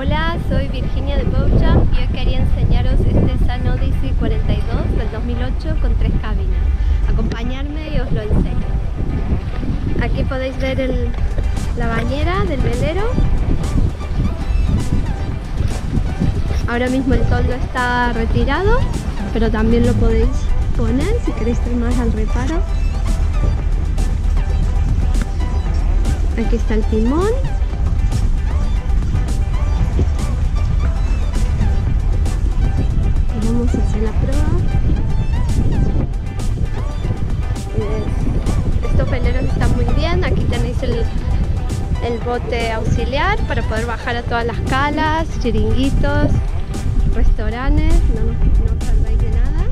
Hola, soy Virginia de Bowjump y hoy quería enseñaros este Sun Odyssey 42 del 2008 con tres cabinas. Acompañarme y os lo enseño. Aquí podéis ver la bañera del velero. Ahora mismo el toldo está retirado, pero también lo podéis poner si queréis más al reparo. Aquí está el timón bote auxiliar para poder bajar a todas las calas, chiringuitos, restaurantes, no, no perdáis de nada.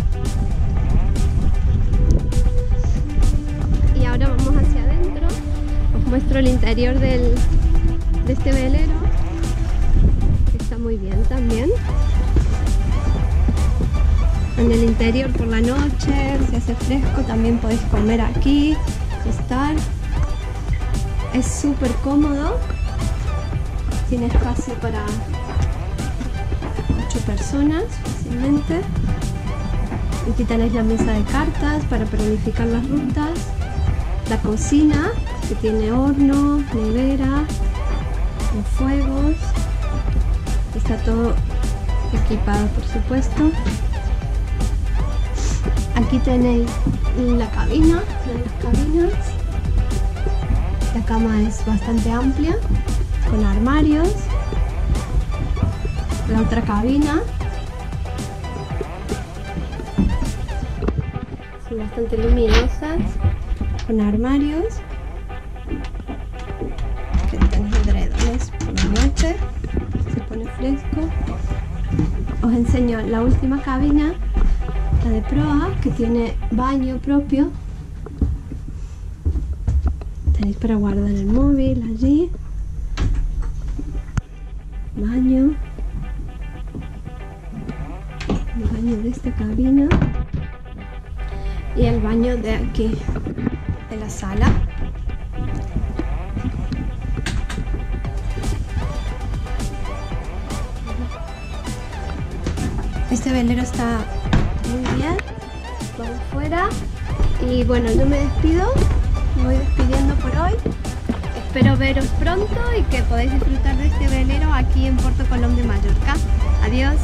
Y ahora vamos hacia adentro, os muestro el interior del, de este velero, está muy bien también en el interior por la noche, se hace fresco, también podéis comer aquí, estar. Es súper cómodo, tiene espacio para 8 personas fácilmente. Aquí tenéis la mesa de cartas para planificar las rutas, la cocina que tiene horno, nevera, fuegos, está todo equipado por supuesto. Aquí tenéis la cabina, las cabinas. La cama es bastante amplia, con armarios. La otra cabina. Son bastante luminosas, con armarios. Tenéis edredones por la noche, se pone fresco. Os enseño la última cabina de proa que tiene baño propio. Tenéis para guardar el móvil allí. Baño. Baño de esta cabina. Y el baño de aquí, de la sala. Este velero está muy bien vamos fuera y bueno yo me despido me voy despidiendo espero veros pronto y que podáis disfrutar de este velero aquí en Puerto Colón de Mallorca. Adiós